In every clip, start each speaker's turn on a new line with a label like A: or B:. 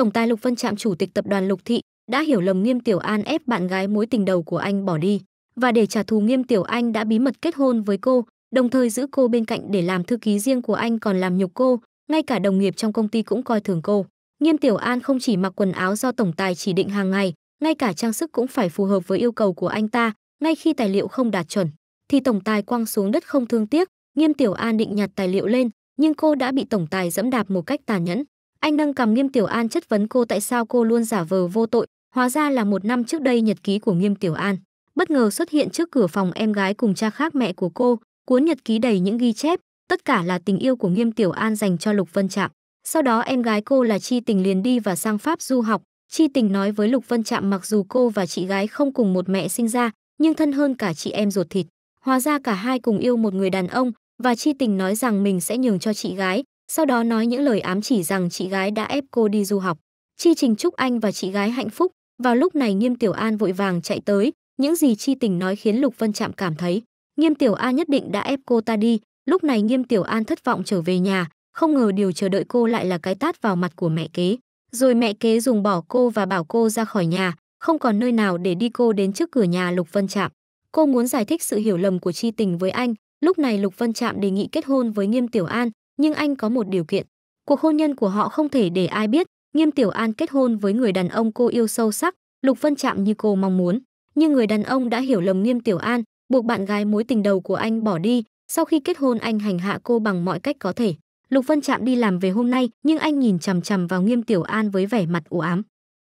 A: tổng tài Lục Vân Trạm chủ tịch tập đoàn Lục Thị đã hiểu lầm Nghiêm Tiểu An ép bạn gái mối tình đầu của anh bỏ đi, và để trả thù Nghiêm Tiểu Anh đã bí mật kết hôn với cô, đồng thời giữ cô bên cạnh để làm thư ký riêng của anh còn làm nhục cô, ngay cả đồng nghiệp trong công ty cũng coi thường cô. Nghiêm Tiểu An không chỉ mặc quần áo do tổng tài chỉ định hàng ngày, ngay cả trang sức cũng phải phù hợp với yêu cầu của anh ta, ngay khi tài liệu không đạt chuẩn thì tổng tài quăng xuống đất không thương tiếc, Nghiêm Tiểu An định nhặt tài liệu lên, nhưng cô đã bị tổng tài dẫm đạp một cách tàn nhẫn. Anh nâng cầm Nghiêm Tiểu An chất vấn cô tại sao cô luôn giả vờ vô tội, hóa ra là một năm trước đây nhật ký của Nghiêm Tiểu An bất ngờ xuất hiện trước cửa phòng em gái cùng cha khác mẹ của cô, cuốn nhật ký đầy những ghi chép, tất cả là tình yêu của Nghiêm Tiểu An dành cho Lục Vân Trạm. Sau đó em gái cô là Chi Tình liền đi và sang Pháp du học. Chi Tình nói với Lục Vân Trạm mặc dù cô và chị gái không cùng một mẹ sinh ra, nhưng thân hơn cả chị em ruột thịt. Hóa ra cả hai cùng yêu một người đàn ông và Chi Tình nói rằng mình sẽ nhường cho chị gái, sau đó nói những lời ám chỉ rằng chị gái đã ép cô đi du học. Chi Trình chúc anh và chị gái hạnh phúc. Vào lúc này Nghiêm Tiểu An vội vàng chạy tới, những gì Chi Tình nói khiến Lục Vân Trạm cảm thấy, Nghiêm Tiểu An nhất định đã ép cô ta đi, lúc này Nghiêm Tiểu An thất vọng trở về nhà, không ngờ điều chờ đợi cô lại là cái tát vào mặt của mẹ kế. Rồi mẹ kế dùng bỏ cô và bảo cô ra khỏi nhà, không còn nơi nào để đi cô đến trước cửa nhà Lục Vân Trạm. Cô muốn giải thích sự hiểu lầm của Chi Tình với anh, lúc này Lục Vân Trạm đề nghị kết hôn với Nghiêm Tiểu An, nhưng anh có một điều kiện. Cuộc hôn nhân của họ không thể để ai biết, Nghiêm Tiểu An kết hôn với người đàn ông cô yêu sâu sắc, Lục Vân Trạm như cô mong muốn nhưng người đàn ông đã hiểu lầm Nghiêm Tiểu An, buộc bạn gái mối tình đầu của anh bỏ đi, sau khi kết hôn anh hành hạ cô bằng mọi cách có thể. Lục Vân Trạm đi làm về hôm nay, nhưng anh nhìn chằm chằm vào Nghiêm Tiểu An với vẻ mặt u ám.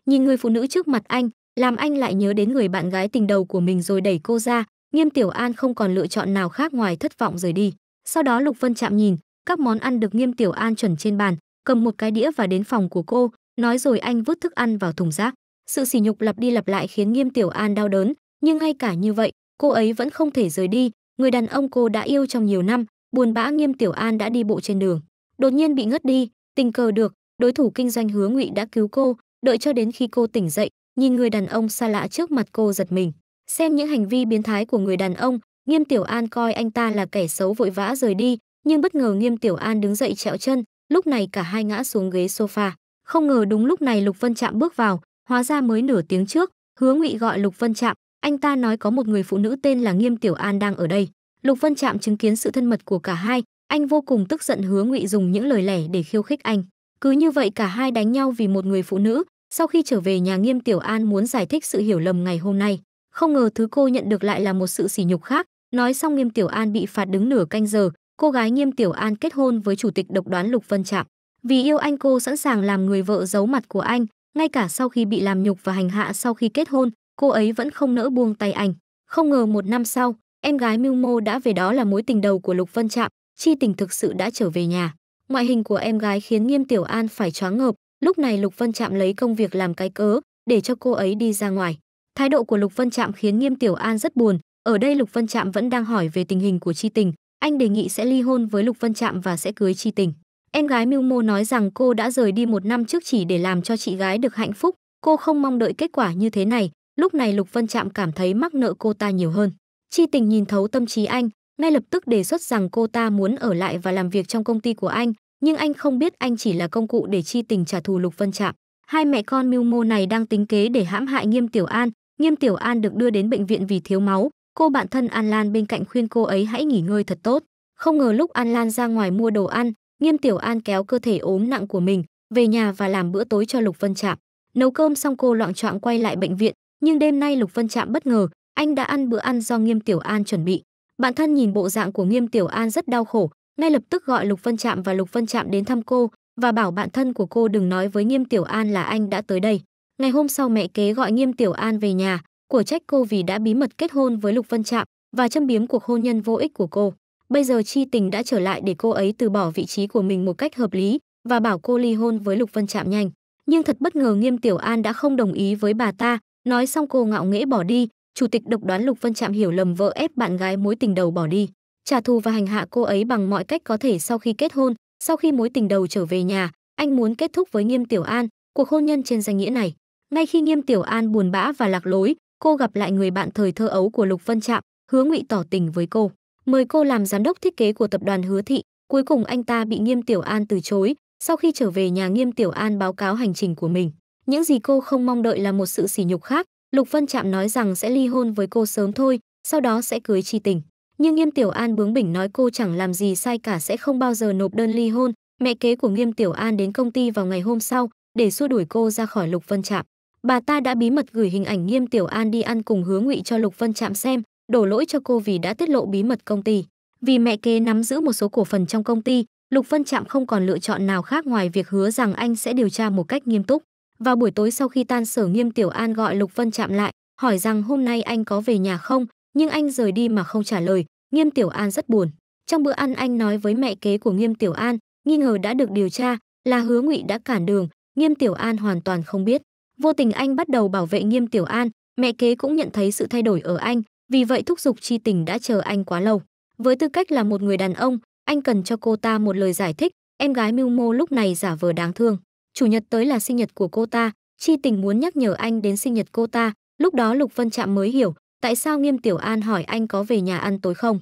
A: Nhìn người phụ nữ trước mặt anh, làm anh lại nhớ đến người bạn gái tình đầu của mình rồi đẩy cô ra, Nghiêm Tiểu An không còn lựa chọn nào khác ngoài thất vọng rời đi. Sau đó Lục Vân Trạm nhìn, các món ăn được Nghiêm Tiểu An chuẩn trên bàn, cầm một cái đĩa và đến phòng của cô, nói rồi anh vứt thức ăn vào thùng rác. Sự sỉ nhục lặp đi lặp lại khiến Nghiêm Tiểu An đau đớn, nhưng ngay cả như vậy, cô ấy vẫn không thể rời đi, người đàn ông cô đã yêu trong nhiều năm, buồn bã Nghiêm Tiểu An đã đi bộ trên đường, đột nhiên bị ngất đi, tình cờ được, đối thủ kinh doanh Hứa Ngụy đã cứu cô, đợi cho đến khi cô tỉnh dậy, nhìn người đàn ông xa lạ trước mặt cô giật mình. Xem những hành vi biến thái của người đàn ông, Nghiêm Tiểu An coi anh ta là kẻ xấu vội vã rời đi, nhưng bất ngờ Nghiêm Tiểu An đứng dậy trẹo chân, lúc này cả hai ngã xuống ghế sofa. Không ngờ đúng lúc này Lục Vân Trạm bước vào, hóa ra mới nửa tiếng trước, Hứa Ngụy gọi Lục Vân Trạm, anh ta nói có một người phụ nữ tên là Nghiêm Tiểu An đang ở đây. Lục Vân Trạm chứng kiến sự thân mật của cả hai, anh vô cùng tức giận Hứa Ngụy dùng những lời lẻ để khiêu khích anh. Cứ như vậy cả hai đánh nhau vì một người phụ nữ. Sau khi trở về nhà Nghiêm Tiểu An muốn giải thích sự hiểu lầm ngày hôm nay, không ngờ thứ cô nhận được lại là một sự sỉ nhục khác. Nói xong Nghiêm Tiểu An bị phạt đứng nửa canh giờ, cô gái Nghiêm Tiểu An kết hôn với chủ tịch độc đoán Lục Vân Trạm. Vì yêu anh cô sẵn sàng làm người vợ giấu mặt của anh, ngay cả sau khi bị làm nhục và hành hạ sau khi kết hôn, cô ấy vẫn không nỡ buông tay anh. Không ngờ một năm sau, em gái Mưu Mô đã về đó là mối tình đầu của Lục Vân Trạm, chi tình thực sự đã trở về nhà. Ngoại hình của em gái khiến Nghiêm Tiểu An phải choáng ngợp, lúc này Lục Vân Trạm lấy công việc làm cái cớ để cho cô ấy đi ra ngoài. Thái độ của Lục Vân Trạm khiến Nghiêm Tiểu An rất buồn, ở đây Lục Vân Trạm vẫn đang hỏi về tình hình của Chi Tình, anh đề nghị sẽ ly hôn với Lục Vân Trạm và sẽ cưới Chi Tình. Em gái Mưu Mô nói rằng cô đã rời đi một năm trước chỉ để làm cho chị gái được hạnh phúc, cô không mong đợi kết quả như thế này. Lúc này Lục Vân Trạm cảm thấy mắc nợ cô ta nhiều hơn. Chi Tình nhìn thấu tâm trí anh, ngay lập tức đề xuất rằng cô ta muốn ở lại và làm việc trong công ty của anh, nhưng anh không biết anh chỉ là công cụ để Chi Tình trả thù Lục Vân Trạm. Hai mẹ con Mưu Mô này đang tính kế để hãm hại Nghiêm Tiểu An, Nghiêm Tiểu An được đưa đến bệnh viện vì thiếu máu, cô bạn thân An Lan bên cạnh khuyên cô ấy hãy nghỉ ngơi thật tốt. Không ngờ lúc An Lan ra ngoài mua đồ ăn, Nghiêm Tiểu An kéo cơ thể ốm nặng của mình về nhà và làm bữa tối cho Lục Vân Trạm. Nấu cơm xong cô loạn choạng quay lại bệnh viện, nhưng đêm nay Lục Vân Trạm bất ngờ, anh đã ăn bữa ăn do Nghiêm Tiểu An chuẩn bị. Bạn thân nhìn bộ dạng của Nghiêm Tiểu An rất đau khổ, ngay lập tức gọi Lục Vân Trạm và Lục Vân Trạm đến thăm cô và bảo bạn thân của cô đừng nói với Nghiêm Tiểu An là anh đã tới đây. Ngày hôm sau mẹ kế gọi Nghiêm Tiểu An về nhà, của trách cô vì đã bí mật kết hôn với Lục Vân Trạm và châm biếm cuộc hôn nhân vô ích của cô. Bây giờ Chi Tình đã trở lại để cô ấy từ bỏ vị trí của mình một cách hợp lý và bảo cô ly hôn với Lục Vân Trạm nhanh. Nhưng thật bất ngờ Nghiêm Tiểu An đã không đồng ý với bà ta, nói xong cô ngạo nghễ bỏ đi, chủ tịch độc đoán Lục Vân Trạm hiểu lầm vợ ép bạn gái mối tình đầu bỏ đi, trả thù và hành hạ cô ấy bằng mọi cách có thể sau khi kết hôn, sau khi mối tình đầu trở về nhà, anh muốn kết thúc với Nghiêm Tiểu An, cuộc hôn nhân trên danh nghĩa này. Ngay khi Nghiêm Tiểu An buồn bã và lạc lối, cô gặp lại người bạn thời thơ ấu của Lục Vân Trạm, hứa ngụy tỏ tình với cô mời cô làm giám đốc thiết kế của tập đoàn Hứa Thị. Cuối cùng anh ta bị Nghiêm Tiểu An từ chối, Sau khi trở về nhà Nghiêm Tiểu An báo cáo hành trình của mình, những gì cô không mong đợi là một sự sỉ nhục khác. Lục Vân Trạm nói rằng sẽ ly hôn với cô sớm thôi, sau đó sẽ cưới Chi Tình. Nhưng Nghiêm Tiểu An bướng bỉnh nói cô chẳng làm gì sai cả sẽ không bao giờ nộp đơn ly hôn. Mẹ kế của Nghiêm Tiểu An đến công ty vào ngày hôm sau để xua đuổi cô ra khỏi Lục Vân Trạm. Bà ta đã bí mật gửi hình ảnh Nghiêm Tiểu An đi ăn cùng Hứa Ngụy cho Lục Vân Trạm xem, đổ lỗi cho cô vì đã tiết lộ bí mật công ty. Vì mẹ kế nắm giữ một số cổ phần trong công ty, Lục Vân Trạm không còn lựa chọn nào khác ngoài việc hứa rằng anh sẽ điều tra một cách nghiêm túc. Vào buổi tối sau khi tan sở Nghiêm Tiểu An gọi Lục Vân Trạm lại, hỏi rằng hôm nay anh có về nhà không, nhưng anh rời đi mà không trả lời, Nghiêm Tiểu An rất buồn. Trong bữa ăn anh nói với mẹ kế của Nghiêm Tiểu An, nghi ngờ đã được điều tra, là Hứa Ngụy đã cản đường, Nghiêm Tiểu An hoàn toàn không biết. Vô tình anh bắt đầu bảo vệ Nghiêm Tiểu An, mẹ kế cũng nhận thấy sự thay đổi ở anh, vì vậy thúc giục Chi Tình đã chờ anh quá lâu. Với tư cách là một người đàn ông, anh cần cho cô ta một lời giải thích, em gái Mưu Mô lúc này giả vờ đáng thương. Chủ nhật tới là sinh nhật của cô ta, Chi Tình muốn nhắc nhở anh đến sinh nhật cô ta, lúc đó Lục Vân Trạm mới hiểu, tại sao Nghiêm Tiểu An hỏi anh có về nhà ăn tối không.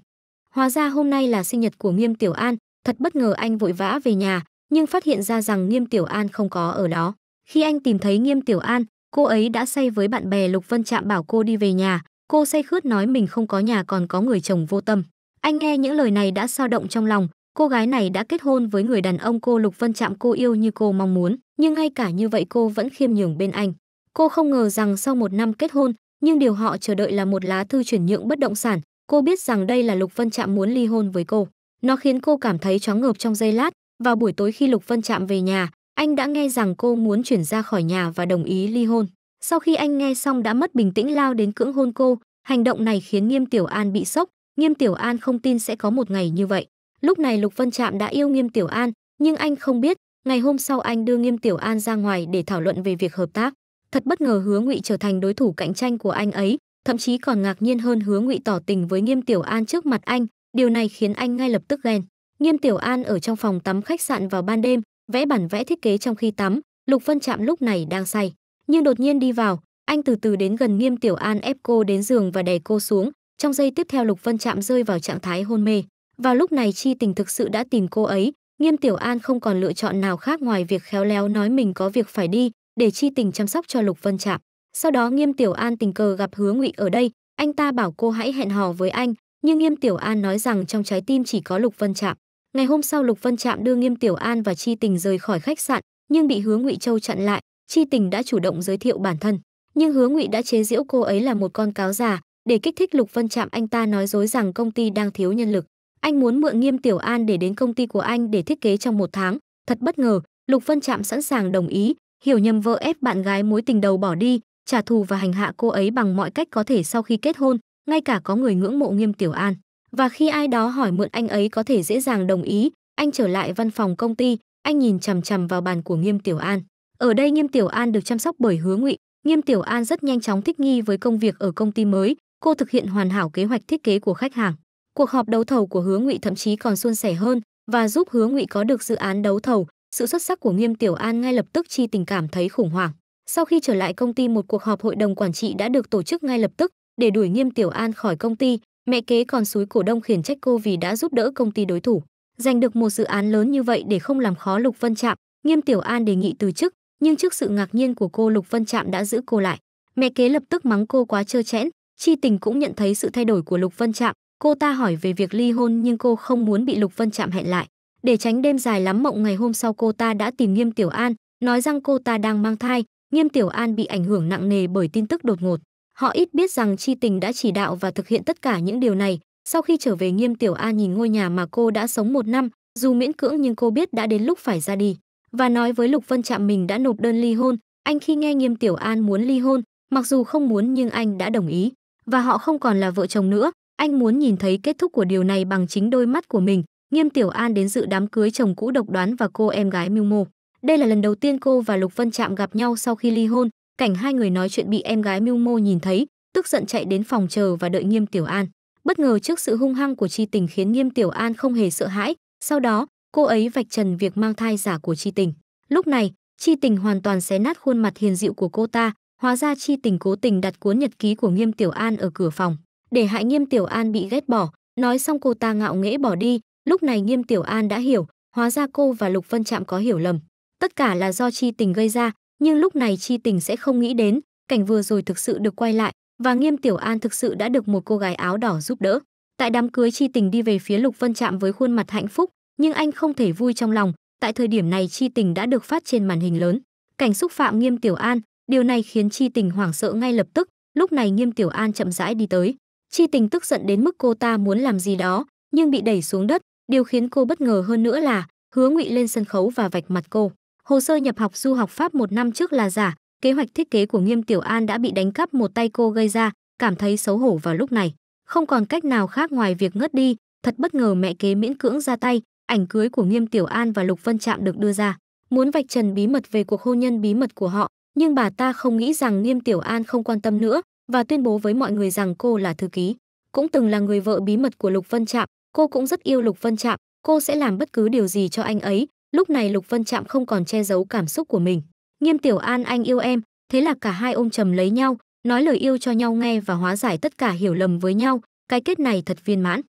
A: Hóa ra hôm nay là sinh nhật của Nghiêm Tiểu An, thật bất ngờ anh vội vã về nhà, nhưng phát hiện ra rằng Nghiêm Tiểu An không có ở đó. Khi anh tìm thấy Nghiêm Tiểu An, cô ấy đã say với bạn bè Lục Vân Trạm bảo cô đi về nhà, cô say khướt nói mình không có nhà còn có người chồng vô tâm. Anh nghe những lời này đã sao động trong lòng, cô gái này đã kết hôn với người đàn ông cô Lục Vân Trạm cô yêu như cô mong muốn, nhưng ngay cả như vậy cô vẫn khiêm nhường bên anh. Cô không ngờ rằng sau một năm kết hôn, nhưng điều họ chờ đợi là một lá thư chuyển nhượng bất động sản. Cô biết rằng đây là Lục Vân Trạm muốn ly hôn với cô. Nó khiến cô cảm thấy choáng ngợp trong giây lát. Vào buổi tối khi Lục Vân Trạm về nhà, anh đã nghe rằng cô muốn chuyển ra khỏi nhà và đồng ý ly hôn. Sau khi anh nghe xong đã mất bình tĩnh lao đến cưỡng hôn cô, hành động này khiến Nghiêm Tiểu An bị sốc, Nghiêm Tiểu An không tin sẽ có một ngày như vậy. Lúc này Lục Vân Trạm đã yêu Nghiêm Tiểu An, nhưng anh không biết, ngày hôm sau anh đưa Nghiêm Tiểu An ra ngoài để thảo luận về việc hợp tác. Thật bất ngờ Hứa Ngụy trở thành đối thủ cạnh tranh của anh ấy, thậm chí còn ngạc nhiên hơn Hứa Ngụy tỏ tình với Nghiêm Tiểu An trước mặt anh, điều này khiến anh ngay lập tức ghen. Nghiêm Tiểu An ở trong phòng tắm khách sạn vào ban đêm, vẽ bản vẽ thiết kế trong khi tắm, Lục Vân Trạm lúc này đang say, nhưng đột nhiên đi vào, anh từ từ đến gần Nghiêm Tiểu An ép cô đến giường và đè cô xuống, trong giây tiếp theo Lục Vân Trạm rơi vào trạng thái hôn mê. Vào lúc này Chi Tình thực sự đã tìm cô ấy, Nghiêm Tiểu An không còn lựa chọn nào khác ngoài việc khéo léo nói mình có việc phải đi, để Chi Tình chăm sóc cho Lục Vân Trạm. Sau đó Nghiêm Tiểu An tình cờ gặp Hứa Ngụy ở đây, anh ta bảo cô hãy hẹn hò với anh, nhưng Nghiêm Tiểu An nói rằng trong trái tim chỉ có Lục Vân Trạm. Ngày hôm sau Lục Vân Trạm đưa Nghiêm Tiểu An và Chi Tình rời khỏi khách sạn, nhưng bị Hứa Ngụy Châu chặn lại, Chi Tình đã chủ động giới thiệu bản thân, nhưng Hứa Ngụy đã chế giễu cô ấy là một con cáo già, để kích thích Lục Vân Trạm anh ta nói dối rằng công ty đang thiếu nhân lực. Anh muốn mượn Nghiêm Tiểu An để đến công ty của anh để thiết kế trong một tháng. Thật bất ngờ, Lục Vân Trạm sẵn sàng đồng ý, hiểu nhầm vợ ép bạn gái mối tình đầu bỏ đi, trả thù và hành hạ cô ấy bằng mọi cách có thể sau khi kết hôn, ngay cả có người ngưỡng mộ Nghiêm Tiểu An. Và khi ai đó hỏi mượn anh ấy có thể dễ dàng đồng ý, anh trở lại văn phòng công ty, anh nhìn chằm chằm vào bàn của Nghiêm Tiểu An. Ở đây Nghiêm Tiểu An được chăm sóc bởi Hứa Ngụy, Nghiêm Tiểu An rất nhanh chóng thích nghi với công việc ở công ty mới, cô thực hiện hoàn hảo kế hoạch thiết kế của khách hàng. Cuộc họp đấu thầu của Hứa Ngụy thậm chí còn suôn sẻ hơn và giúp Hứa Ngụy có được dự án đấu thầu. Sự xuất sắc của Nghiêm Tiểu An ngay lập tức chi tình cảm thấy khủng hoảng. Sau khi trở lại công ty một cuộc họp hội đồng quản trị đã được tổ chức ngay lập tức để đuổi Nghiêm Tiểu An khỏi công ty, mẹ kế còn xúi cổ đông khiển trách cô vì đã giúp đỡ công ty đối thủ. Giành được một dự án lớn như vậy để không làm khó Lục Vân Trạm, Nghiêm Tiểu An đề nghị từ chức, nhưng trước sự ngạc nhiên của cô Lục Vân Trạm đã giữ cô lại. Mẹ kế lập tức mắng cô quá trơ trẽn. Chi Tình cũng nhận thấy sự thay đổi của Lục Vân Trạm, cô ta hỏi về việc ly hôn nhưng cô không muốn bị Lục Vân Trạm hẹn lại. Để tránh đêm dài lắm mộng ngày hôm sau cô ta đã tìm Nghiêm Tiểu An, nói rằng cô ta đang mang thai, Nghiêm Tiểu An bị ảnh hưởng nặng nề bởi tin tức đột ngột. Họ ít biết rằng Chi Tình đã chỉ đạo và thực hiện tất cả những điều này. Sau khi trở về Nghiêm Tiểu An nhìn ngôi nhà mà cô đã sống một năm, dù miễn cưỡng nhưng cô biết đã đến lúc phải ra đi và nói với Lục Vân Trạm mình đã nộp đơn ly hôn. Anh khi nghe Nghiêm Tiểu An muốn ly hôn, mặc dù không muốn nhưng anh đã đồng ý và họ không còn là vợ chồng nữa. Anh muốn nhìn thấy kết thúc của điều này bằng chính đôi mắt của mình. Nghiêm Tiểu An đến dự đám cưới chồng cũ độc đoán và cô em gái Mưu Mô. Đây là lần đầu tiên cô và Lục Vân Trạm gặp nhau sau khi ly hôn. Cảnh hai người nói chuyện bị em gái Mưu Mô nhìn thấy, tức giận chạy đến phòng chờ và đợi Nghiêm Tiểu An. Bất ngờ trước sự hung hăng của Chi Tình khiến Nghiêm Tiểu An không hề sợ hãi. Sau đó, cô ấy vạch trần việc mang thai giả của Chi Tình. Lúc này, Chi Tình hoàn toàn xé nát khuôn mặt hiền dịu của cô ta, hóa ra Chi Tình cố tình đặt cuốn nhật ký của Nghiêm Tiểu An ở cửa phòng, để hại Nghiêm Tiểu An bị ghét bỏ, nói xong cô ta ngạo nghễ bỏ đi, lúc này Nghiêm Tiểu An đã hiểu, hóa ra cô và Lục Vân Trạm có hiểu lầm. Tất cả là do Chi Tình gây ra, nhưng lúc này Chi Tình sẽ không nghĩ đến, cảnh vừa rồi thực sự được quay lại và Nghiêm Tiểu An thực sự đã được một cô gái áo đỏ giúp đỡ. Tại đám cưới Chi Tình đi về phía Lục Vân chạm với khuôn mặt hạnh phúc, nhưng anh không thể vui trong lòng, tại thời điểm này Chi Tình đã được phát trên màn hình lớn. Cảnh xúc phạm Nghiêm Tiểu An, điều này khiến Chi Tình hoảng sợ ngay lập tức, lúc này Nghiêm Tiểu An chậm rãi đi tới. Chi Tình tức giận đến mức cô ta muốn làm gì đó, nhưng bị đẩy xuống đất, điều khiến cô bất ngờ hơn nữa là Hứa Ngụy lên sân khấu và vạch mặt cô. Hồ sơ nhập học du học Pháp một năm trước là giả, kế hoạch thiết kế của Nghiêm Tiểu An đã bị đánh cắp một tay cô gây ra, cảm thấy xấu hổ vào lúc này. Không còn cách nào khác ngoài việc ngất đi, thật bất ngờ mẹ kế miễn cưỡng ra tay, ảnh cưới của Nghiêm Tiểu An và Lục Vân Trạm được đưa ra, muốn vạch trần bí mật về cuộc hôn nhân bí mật của họ, nhưng bà ta không nghĩ rằng Nghiêm Tiểu An không quan tâm nữa và tuyên bố với mọi người rằng cô là thư ký, cũng từng là người vợ bí mật của Lục Vân Trạm, cô cũng rất yêu Lục Vân Trạm, cô sẽ làm bất cứ điều gì cho anh ấy. Lúc này Lục Vân Trạm không còn che giấu cảm xúc của mình. Nghiêm Tiểu An anh yêu em, thế là cả hai ôm chầm lấy nhau, nói lời yêu cho nhau nghe và hóa giải tất cả hiểu lầm với nhau, cái kết này thật viên mãn.